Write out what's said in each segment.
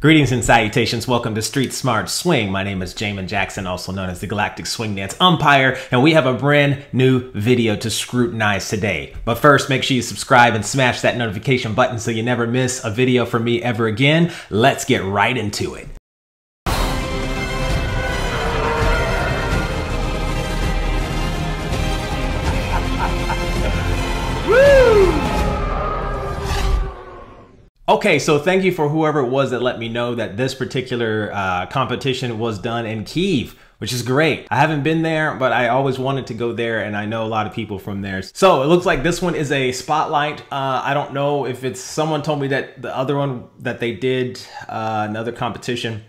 Greetings and salutations. Welcome to Street Smart Swing. My name is Jamin Jackson, also known as the Galactic Swing Dance Umpire, and we have a brand new video to scrutinize today. But first, make sure you subscribe and smash that notification button so you never miss a video from me ever again. Let's get right into it. Okay, so thank you for whoever it was that let me know that this particular uh, competition was done in Kiev, which is great. I haven't been there, but I always wanted to go there, and I know a lot of people from there. So it looks like this one is a spotlight. Uh, I don't know if it's someone told me that the other one that they did, uh, another competition,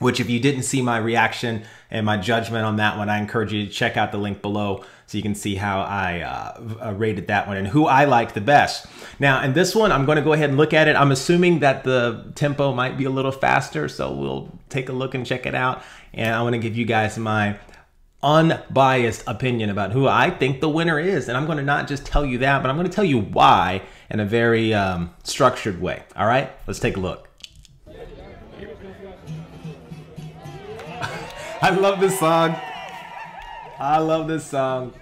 which if you didn't see my reaction and my judgment on that one, I encourage you to check out the link below so you can see how I uh, uh, rated that one and who I like the best. Now, in this one, I'm going to go ahead and look at it. I'm assuming that the tempo might be a little faster, so we'll take a look and check it out. And I want to give you guys my unbiased opinion about who I think the winner is. And I'm going to not just tell you that, but I'm going to tell you why in a very um, structured way. All right, let's take a look. I love this song. I love this song.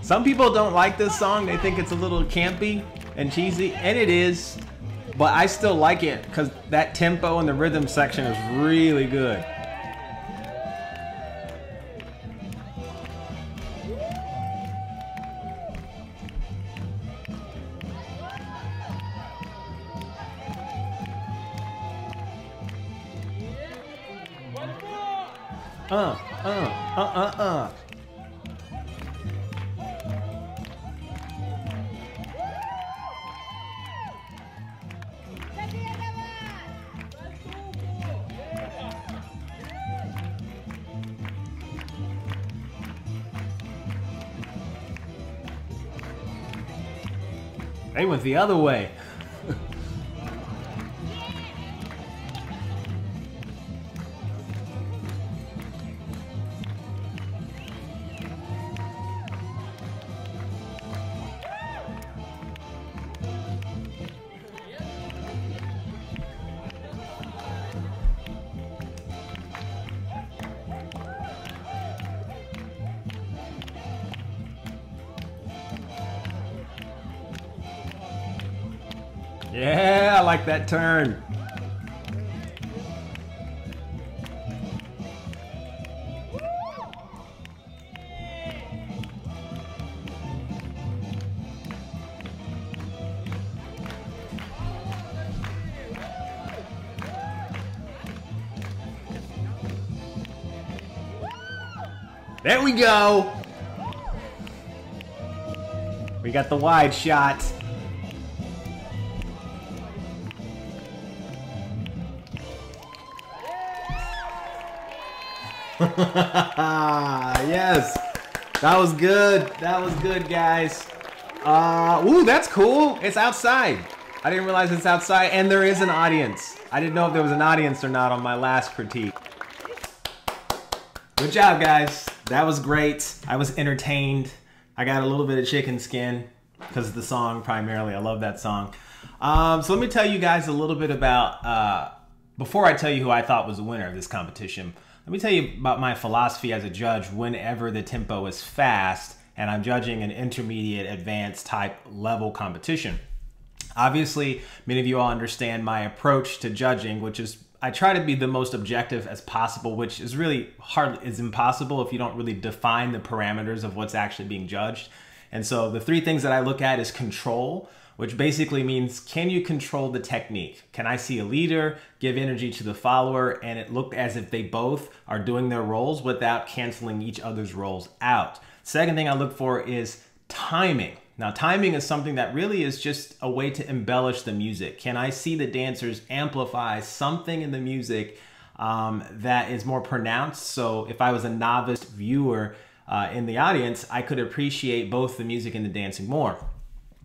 Some people don't like this song. They think it's a little campy and cheesy, and it is. But I still like it because that tempo and the rhythm section is really good. Uh, uh, uh, uh, uh. They went the other way. Yeah, I like that turn. There we go. We got the wide shot. yes, that was good. That was good, guys. Uh, ooh, that's cool. It's outside. I didn't realize it's outside, and there is an audience. I didn't know if there was an audience or not on my last critique. Good job, guys. That was great. I was entertained. I got a little bit of chicken skin because of the song primarily. I love that song. Um, so let me tell you guys a little bit about, uh, before I tell you who I thought was the winner of this competition, let me tell you about my philosophy as a judge whenever the tempo is fast and I'm judging an intermediate advanced type level competition. Obviously, many of you all understand my approach to judging, which is I try to be the most objective as possible, which is really hard, is impossible if you don't really define the parameters of what's actually being judged. And so the three things that I look at is control, which basically means can you control the technique? Can I see a leader give energy to the follower and it look as if they both are doing their roles without canceling each other's roles out? Second thing I look for is timing. Now, timing is something that really is just a way to embellish the music. Can I see the dancers amplify something in the music um, that is more pronounced? So if I was a novice viewer uh, in the audience, I could appreciate both the music and the dancing more.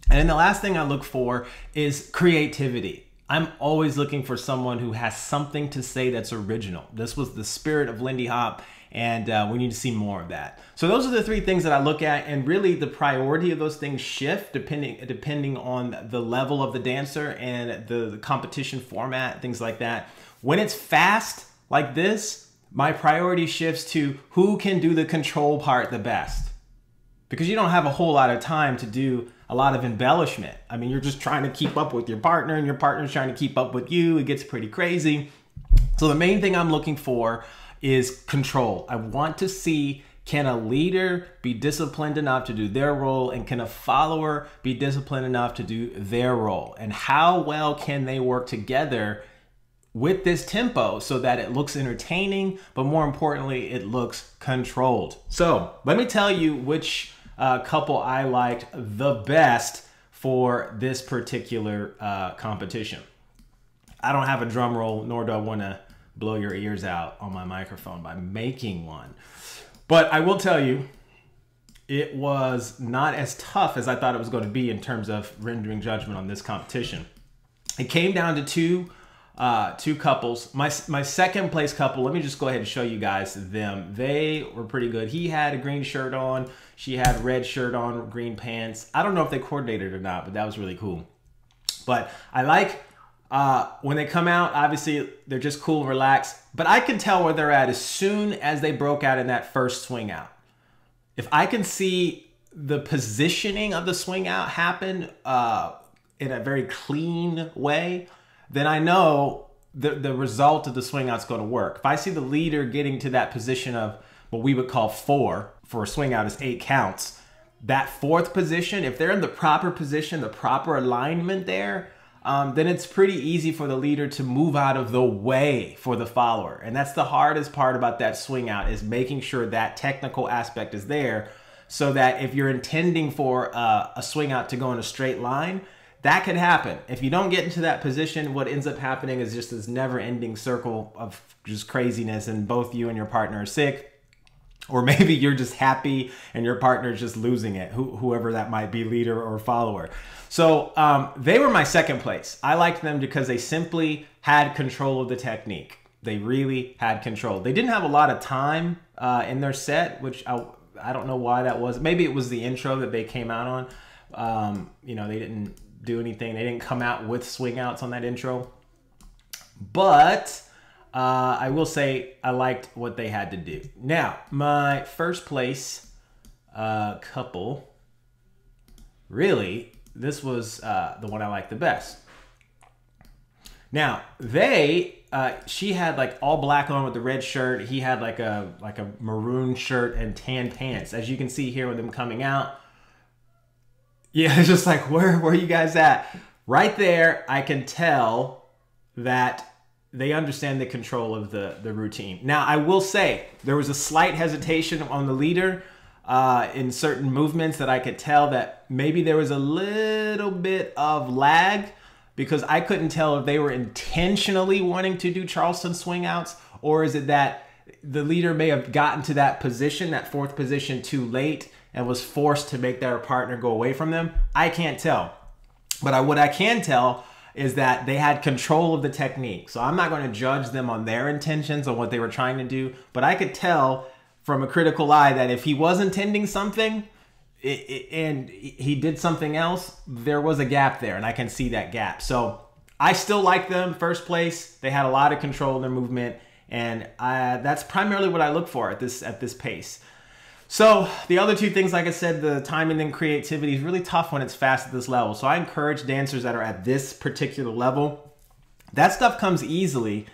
And then the last thing I look for is creativity. I'm always looking for someone who has something to say that's original. This was the spirit of Lindy Hop, and uh, we need to see more of that. So those are the three things that I look at, and really the priority of those things shift depending depending on the level of the dancer and the, the competition format, things like that. When it's fast like this, my priority shifts to who can do the control part the best because you don't have a whole lot of time to do a lot of embellishment. I mean, you're just trying to keep up with your partner and your partner's trying to keep up with you. It gets pretty crazy. So the main thing I'm looking for is control. I want to see can a leader be disciplined enough to do their role and can a follower be disciplined enough to do their role? And how well can they work together with this tempo so that it looks entertaining, but more importantly, it looks controlled. So let me tell you which uh, couple I liked the best for this particular uh, competition. I don't have a drum roll, nor do I want to blow your ears out on my microphone by making one. But I will tell you, it was not as tough as I thought it was going to be in terms of rendering judgment on this competition. It came down to two uh, two couples. My my second place couple. Let me just go ahead and show you guys them. They were pretty good. He had a green shirt on. She had red shirt on, green pants. I don't know if they coordinated or not, but that was really cool. But I like uh, when they come out. Obviously, they're just cool and relaxed. But I can tell where they're at as soon as they broke out in that first swing out. If I can see the positioning of the swing out happen uh, in a very clean way then I know the, the result of the swing out's going to work. If I see the leader getting to that position of what we would call four for a swing out is eight counts, that fourth position, if they're in the proper position, the proper alignment there, um, then it's pretty easy for the leader to move out of the way for the follower. And that's the hardest part about that swing out is making sure that technical aspect is there so that if you're intending for uh, a swing out to go in a straight line, that could happen. If you don't get into that position, what ends up happening is just this never ending circle of just craziness, and both you and your partner are sick. Or maybe you're just happy and your partner's just losing it, wh whoever that might be, leader or follower. So um, they were my second place. I liked them because they simply had control of the technique. They really had control. They didn't have a lot of time uh, in their set, which I, I don't know why that was. Maybe it was the intro that they came out on. Um, you know, they didn't do anything. They didn't come out with swing outs on that intro. But uh, I will say I liked what they had to do. Now, my first place uh, couple, really, this was uh, the one I liked the best. Now, they, uh, she had like all black on with the red shirt. He had like a like a maroon shirt and tan pants. As you can see here with them coming out, yeah, it's just like, where, where are you guys at? Right there, I can tell that they understand the control of the, the routine. Now, I will say there was a slight hesitation on the leader uh, in certain movements that I could tell that maybe there was a little bit of lag because I couldn't tell if they were intentionally wanting to do Charleston swing outs or is it that the leader may have gotten to that position, that fourth position, too late and was forced to make their partner go away from them? I can't tell. But I, what I can tell is that they had control of the technique. So I'm not going to judge them on their intentions on what they were trying to do, but I could tell from a critical eye that if he was intending something it, it, and he did something else, there was a gap there, and I can see that gap. So I still like them. First place, they had a lot of control in their movement, and I, that's primarily what I look for at this at this pace. So the other two things, like I said, the timing and creativity is really tough when it's fast at this level. So I encourage dancers that are at this particular level. That stuff comes easily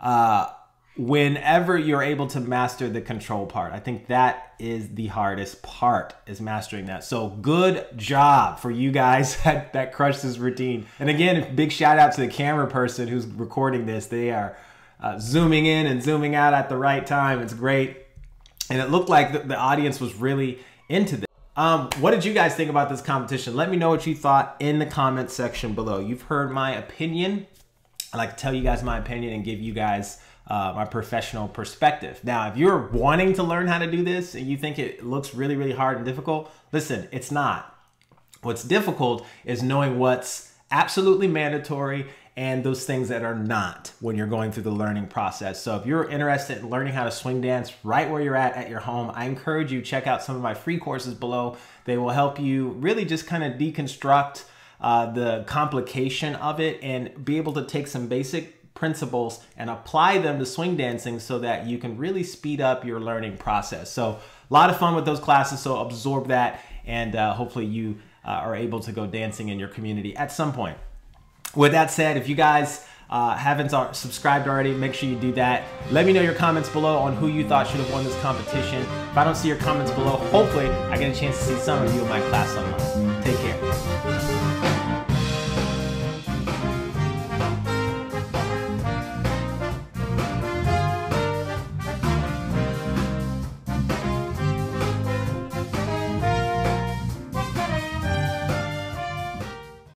uh, whenever you're able to master the control part. I think that is the hardest part is mastering that. So good job for you guys that, that crushed this routine. And again, big shout out to the camera person who's recording this. They are uh, zooming in and zooming out at the right time. It's great and it looked like the, the audience was really into this. Um, what did you guys think about this competition? Let me know what you thought in the comment section below. You've heard my opinion. I like to tell you guys my opinion and give you guys uh, my professional perspective. Now, if you're wanting to learn how to do this and you think it looks really, really hard and difficult, listen, it's not. What's difficult is knowing what's absolutely mandatory and those things that are not when you're going through the learning process. So if you're interested in learning how to swing dance right where you're at at your home, I encourage you check out some of my free courses below. They will help you really just kind of deconstruct uh, the complication of it and be able to take some basic principles and apply them to swing dancing so that you can really speed up your learning process. So a lot of fun with those classes. So absorb that and uh, hopefully you uh, are able to go dancing in your community at some point. With that said, if you guys uh, haven't subscribed already, make sure you do that. Let me know your comments below on who you thought should have won this competition. If I don't see your comments below, hopefully I get a chance to see some of you in my class online. Take care.